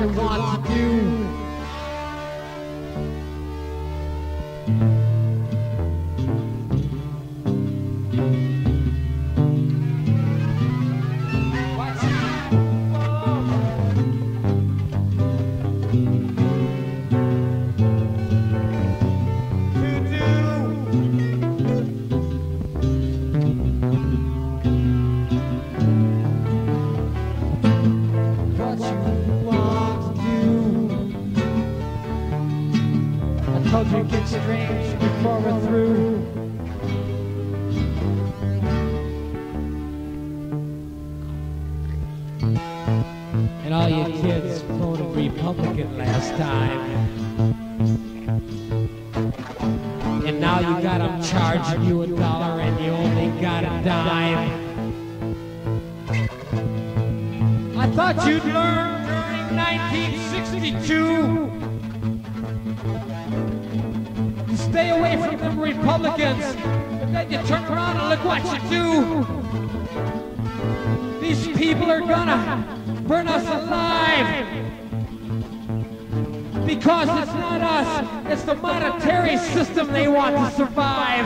what you want And all your kids voted Republican last time. And now you got them charging you a dollar and you only got a dime. I thought you'd learn during 1962 to stay away from the Republicans. But then you turn around and look what you do. These people are gonna burn us alive. Because it's not us, it's the monetary system they want to survive.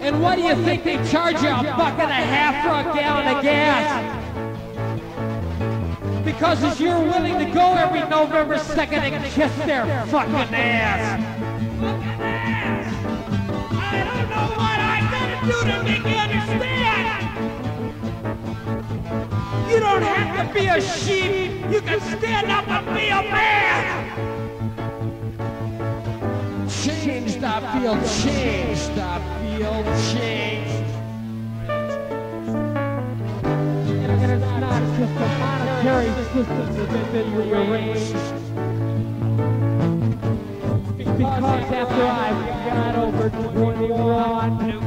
And what do you think they charge you a buck and a half for a gallon of gas? Because as you're willing to go every November 2nd and kiss their fucking ass. Fucking ass! I don't know what I gotta do to make you understand! You don't have to be a sheep, you can stand up and be a man! Change the field, change the field, change. And it's not just the monetary system that has been rearranged. Because after I've got over 21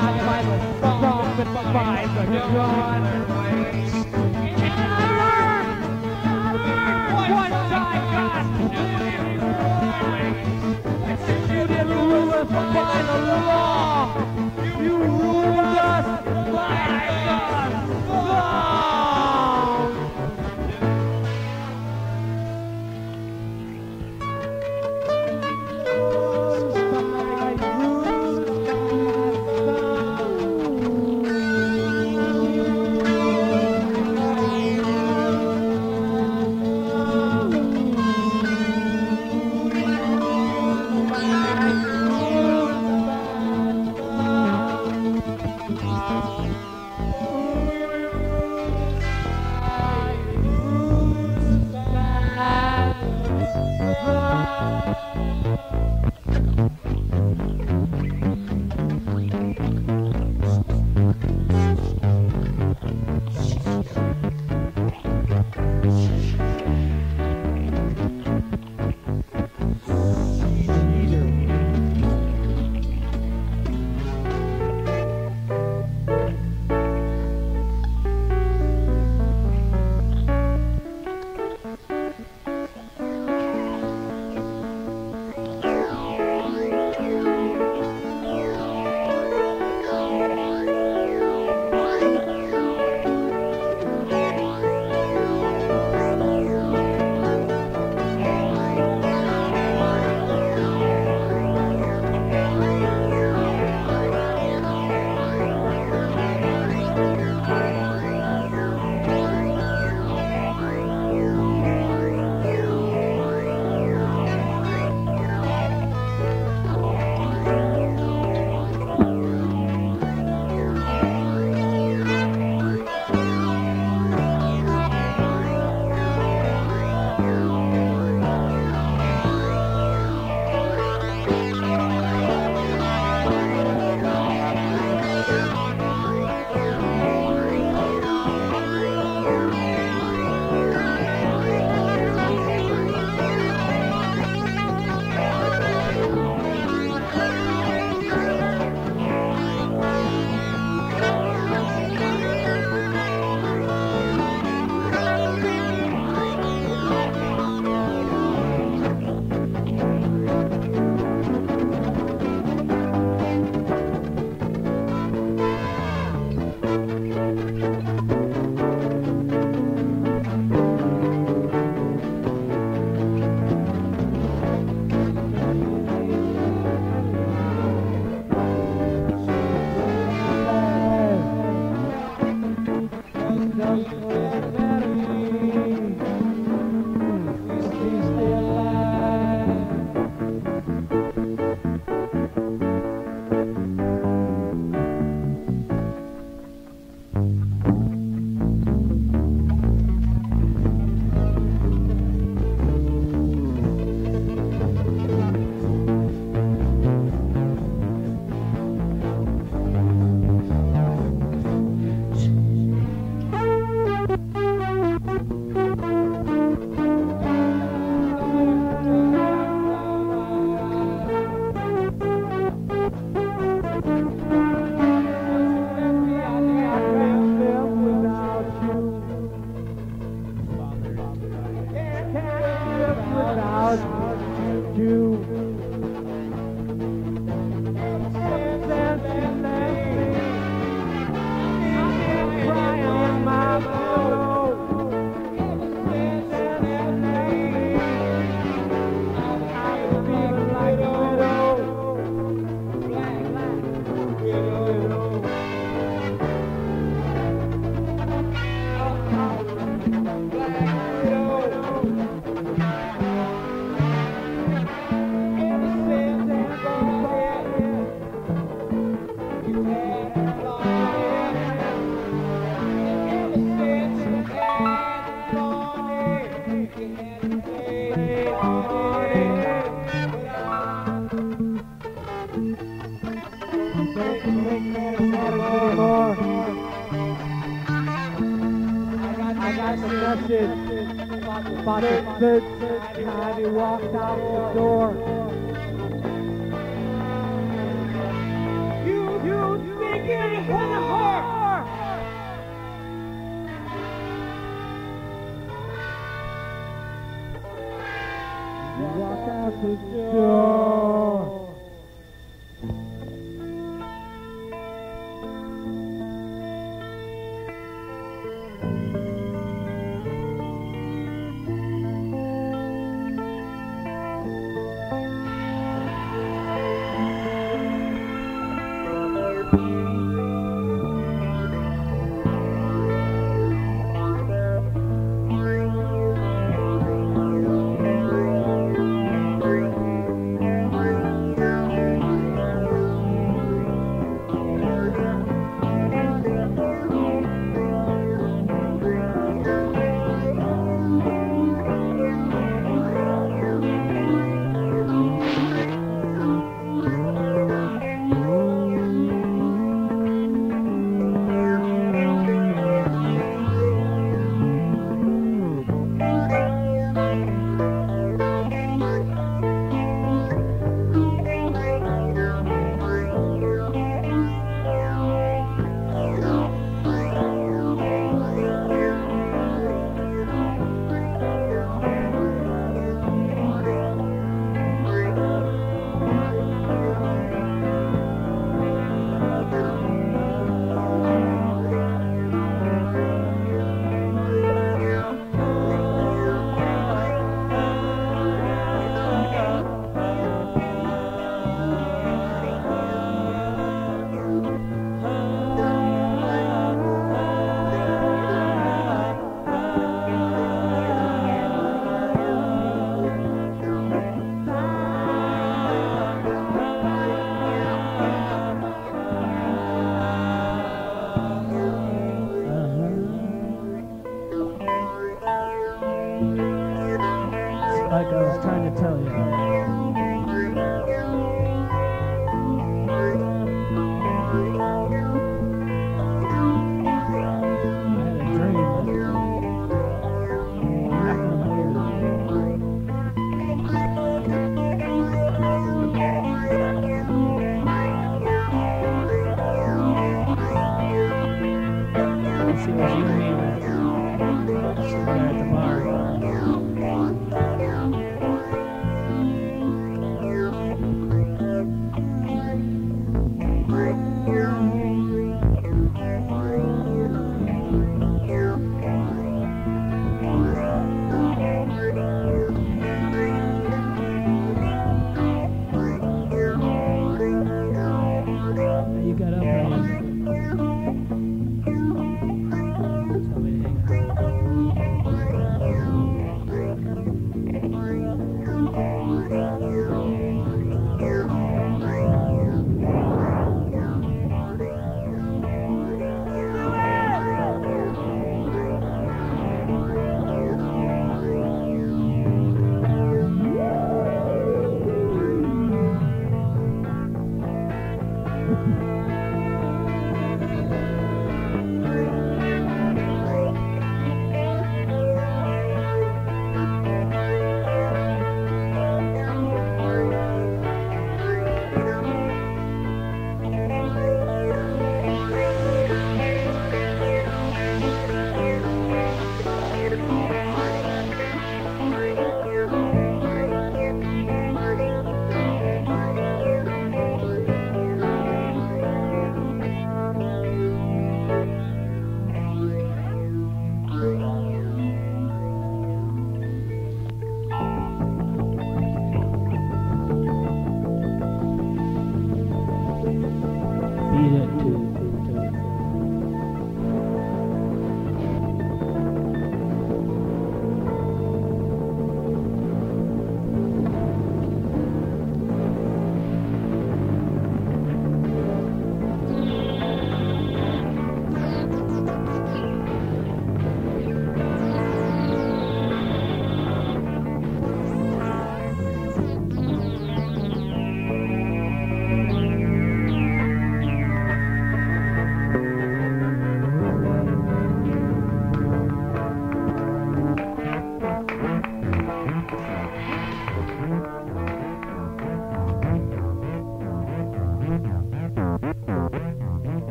not thumb, but gun. And I learned, once I got nuclear waste, you didn't rule by the law. You I got the message about the he walked out the door. You, you stinking whore! You walk out the door.